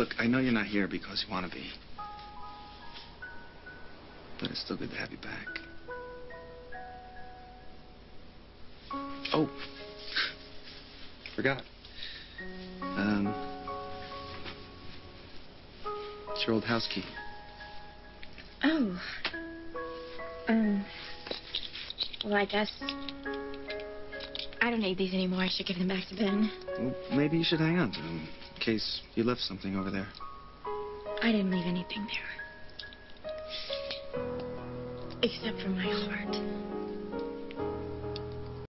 Look, I know you're not here because you want to be. But it's still good to have you back. Oh. Forgot. Um. It's your old house key. Oh. Um. Well, I guess. I don't need these anymore. I should give them back to Ben. Well, maybe you should hang on to them in case you left something over there. I didn't leave anything there. Except for my heart.